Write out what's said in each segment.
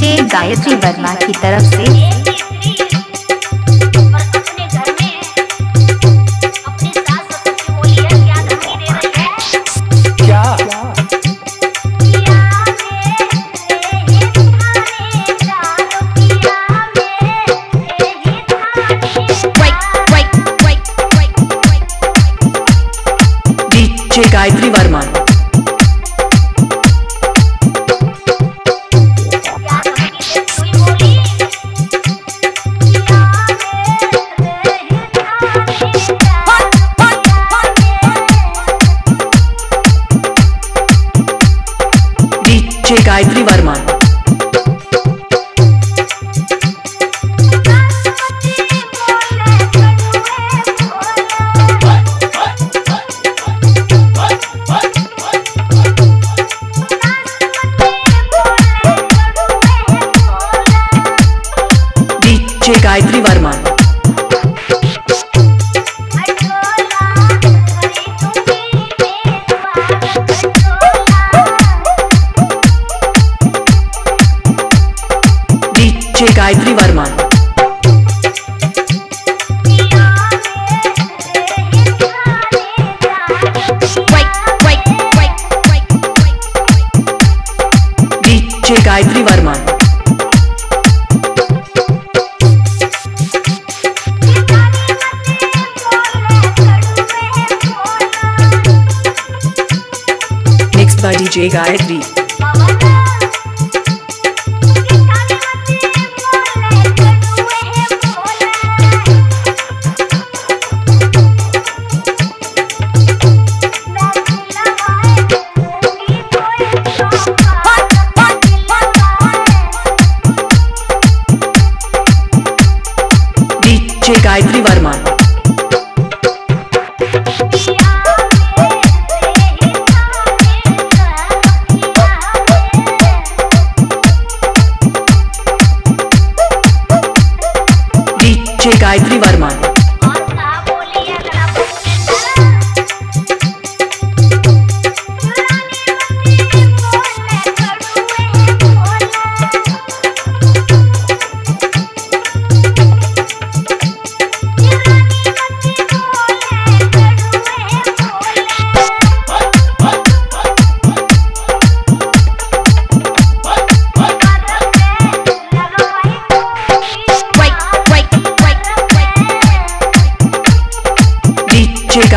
DJ Gayatri Verma की तरफ़ से। Gayatri Varma. Gayatri Varma. Gayatri Varma. DJ Gayatri Varma. Mix by DJ Gayatri. Gayatri Varma.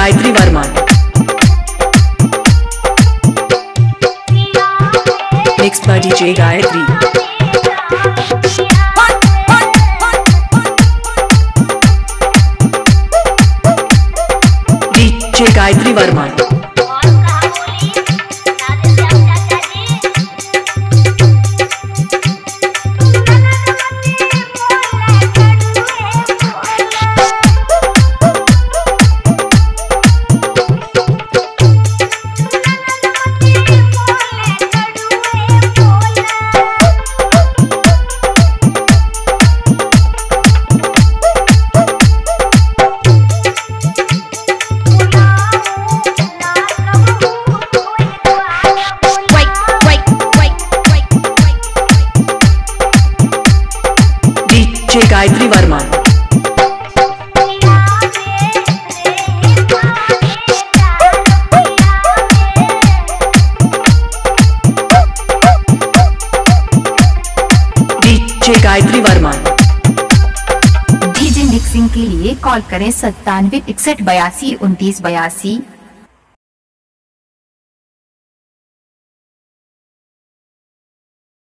Gayatri Varma. Mix by DJ Gayatri. Gayatri Varma. DJ Gayatri Varma. DJ mixing के लिए call करें सत्तानवे इकसठ बयासी उनतीस बयासी।